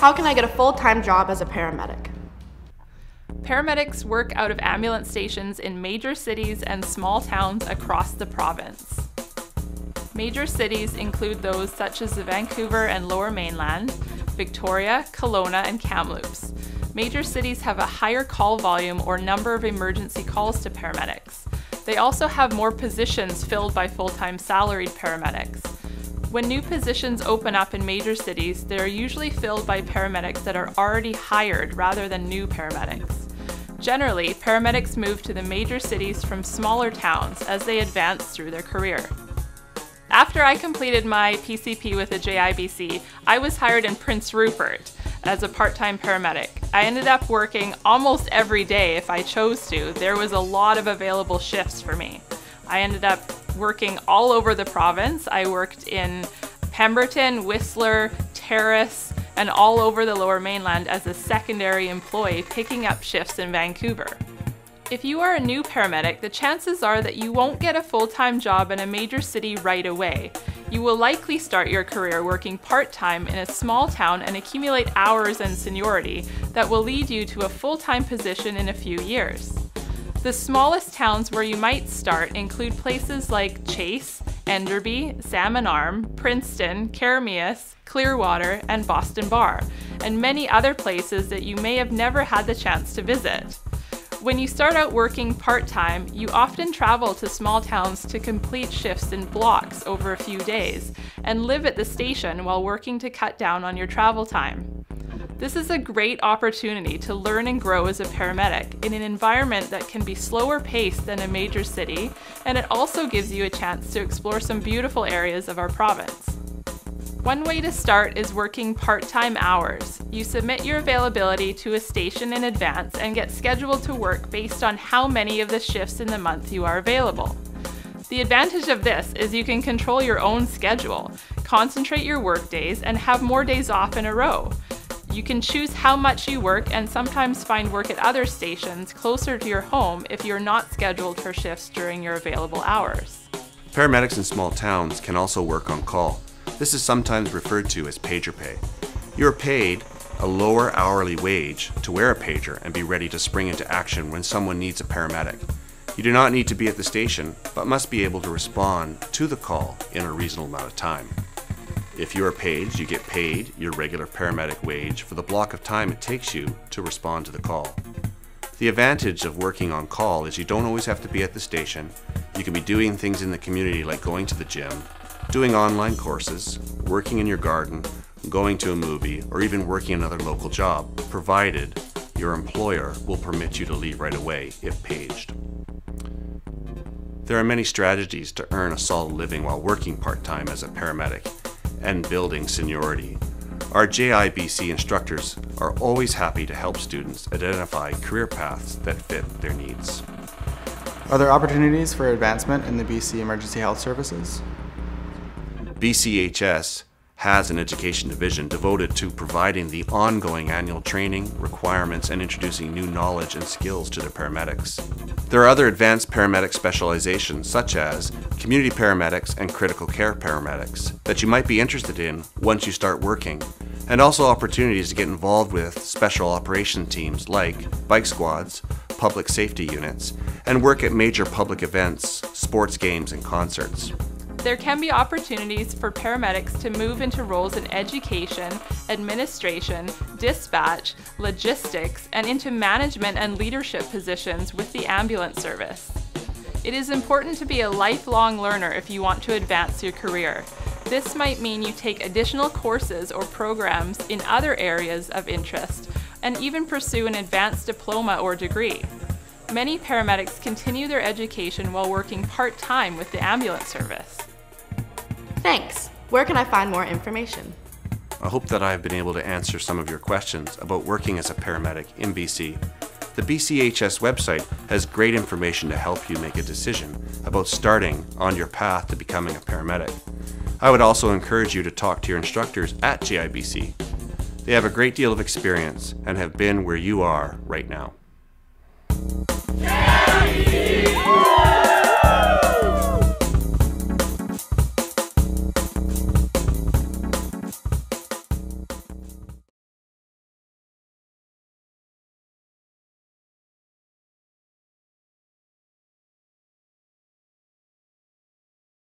How can I get a full-time job as a paramedic? Paramedics work out of ambulance stations in major cities and small towns across the province. Major cities include those such as the Vancouver and Lower Mainland, Victoria, Kelowna, and Kamloops. Major cities have a higher call volume or number of emergency calls to paramedics. They also have more positions filled by full-time salaried paramedics. When new positions open up in major cities, they are usually filled by paramedics that are already hired rather than new paramedics. Generally, paramedics move to the major cities from smaller towns as they advance through their career. After I completed my PCP with the JIBC, I was hired in Prince Rupert as a part-time paramedic. I ended up working almost every day if I chose to. There was a lot of available shifts for me. I ended up working all over the province. I worked in Pemberton, Whistler, Terrace, and all over the lower mainland as a secondary employee picking up shifts in Vancouver. If you are a new paramedic, the chances are that you won't get a full-time job in a major city right away. You will likely start your career working part-time in a small town and accumulate hours and seniority that will lead you to a full-time position in a few years. The smallest towns where you might start include places like Chase, Enderby, Salmon Arm, Princeton, Keremeos, Clearwater, and Boston Bar, and many other places that you may have never had the chance to visit. When you start out working part-time, you often travel to small towns to complete shifts in blocks over a few days, and live at the station while working to cut down on your travel time. This is a great opportunity to learn and grow as a paramedic in an environment that can be slower paced than a major city, and it also gives you a chance to explore some beautiful areas of our province. One way to start is working part-time hours. You submit your availability to a station in advance and get scheduled to work based on how many of the shifts in the month you are available. The advantage of this is you can control your own schedule, concentrate your work days, and have more days off in a row. You can choose how much you work and sometimes find work at other stations closer to your home if you're not scheduled for shifts during your available hours. Paramedics in small towns can also work on call. This is sometimes referred to as pager pay. You are paid a lower hourly wage to wear a pager and be ready to spring into action when someone needs a paramedic. You do not need to be at the station, but must be able to respond to the call in a reasonable amount of time. If you are paged, you get paid your regular paramedic wage for the block of time it takes you to respond to the call. The advantage of working on call is you don't always have to be at the station. You can be doing things in the community like going to the gym, doing online courses, working in your garden, going to a movie, or even working another local job, provided your employer will permit you to leave right away if paged. There are many strategies to earn a solid living while working part-time as a paramedic and building seniority. Our JIBC instructors are always happy to help students identify career paths that fit their needs. Are there opportunities for advancement in the BC Emergency Health Services? BCEHS has an education division devoted to providing the ongoing annual training, requirements, and introducing new knowledge and skills to their paramedics. There are other advanced paramedic specializations, such as community paramedics and critical care paramedics, that you might be interested in once you start working, and also opportunities to get involved with special operation teams like bike squads, public safety units, and work at major public events, sports games, and concerts. There can be opportunities for paramedics to move into roles in education, administration, dispatch, logistics, and into management and leadership positions with the ambulance service. It is important to be a lifelong learner if you want to advance your career. This might mean you take additional courses or programs in other areas of interest and even pursue an advanced diploma or degree. Many paramedics continue their education while working part-time with the ambulance service. Thanks. Where can I find more information? I hope that I have been able to answer some of your questions about working as a paramedic in BC. The BCEHS website has great information to help you make a decision about starting on your path to becoming a paramedic. I would also encourage you to talk to your instructors at JIBC. They have a great deal of experience and have been where you are right now.